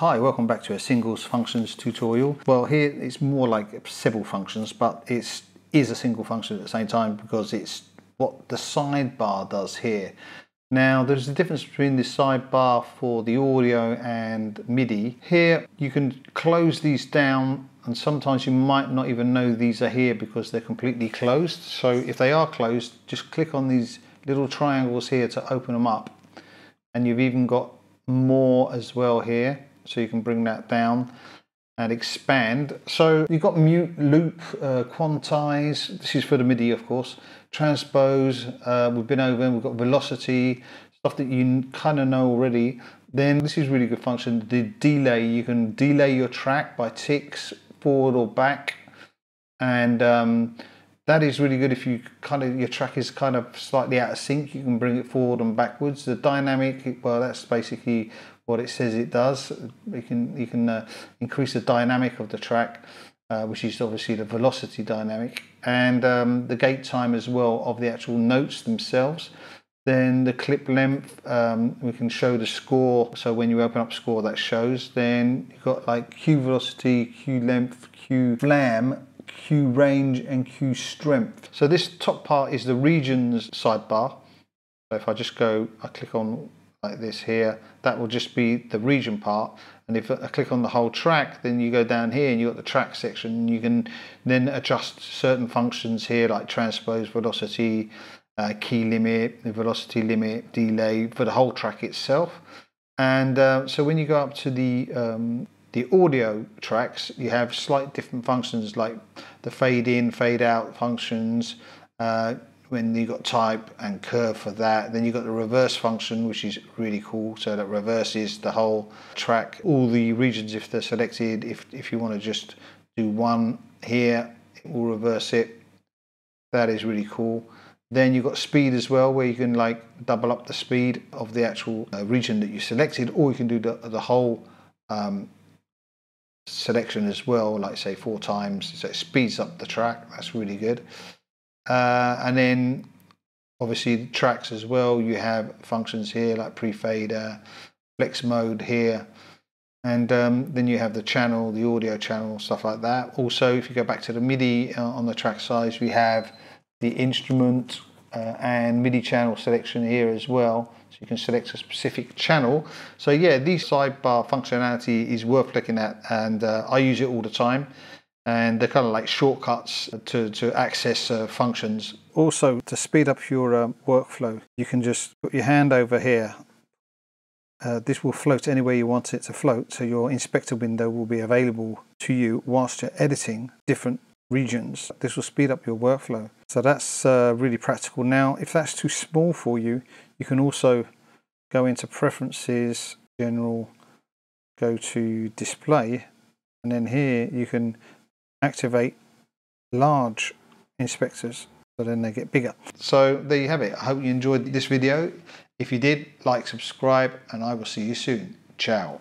Hi, welcome back to a singles functions tutorial. Well, here it's more like several functions, but it is a single function at the same time because it's what the sidebar does here. Now, there's a difference between the sidebar for the audio and MIDI. Here, you can close these down and sometimes you might not even know these are here because they're completely closed. So if they are closed, just click on these little triangles here to open them up. And you've even got more as well here so you can bring that down and expand. So you've got mute, loop, uh, quantize, this is for the MIDI of course, transpose, uh, we've been over, we've got velocity, stuff that you kind of know already. Then this is really good function, the delay, you can delay your track by ticks, forward or back. And um, that is really good if you kind of, your track is kind of slightly out of sync, you can bring it forward and backwards. The dynamic, well, that's basically what it says it does. You can you can uh, increase the dynamic of the track, uh, which is obviously the velocity dynamic, and um, the gate time as well of the actual notes themselves. Then the clip length, um, we can show the score. So when you open up score, that shows. Then you've got like Q velocity, Q length, Q flam, Q range, and Q strength. So this top part is the regions sidebar. So if I just go, I click on like this here, that will just be the region part. And if I click on the whole track, then you go down here and you've got the track section. You can then adjust certain functions here like transpose, velocity, uh, key limit, the velocity limit, delay for the whole track itself. And uh, so when you go up to the um, the audio tracks, you have slight different functions like the fade in, fade out functions, uh, when you've got type and curve for that. Then you've got the reverse function which is really cool. So that reverses the whole track all the regions if they're selected. If if you want to just do one here it will reverse it. That is really cool. Then you've got speed as well where you can like double up the speed of the actual uh, region that you selected or you can do the, the whole um, selection as well like say four times so it speeds up the track that's really good uh, and then obviously tracks as well. You have functions here like pre-fader, flex mode here. And um, then you have the channel, the audio channel, stuff like that. Also, if you go back to the MIDI uh, on the track size, we have the instrument uh, and MIDI channel selection here as well. So you can select a specific channel. So yeah, this sidebar functionality is worth looking at and uh, I use it all the time and they're kind of like shortcuts to, to access uh, functions. Also, to speed up your um, workflow, you can just put your hand over here. Uh, this will float anywhere you want it to float, so your inspector window will be available to you whilst you're editing different regions. This will speed up your workflow. So that's uh, really practical. Now, if that's too small for you, you can also go into Preferences, General, go to Display, and then here you can activate large inspectors so then they get bigger. So there you have it. I hope you enjoyed this video. If you did, like, subscribe, and I will see you soon. Ciao.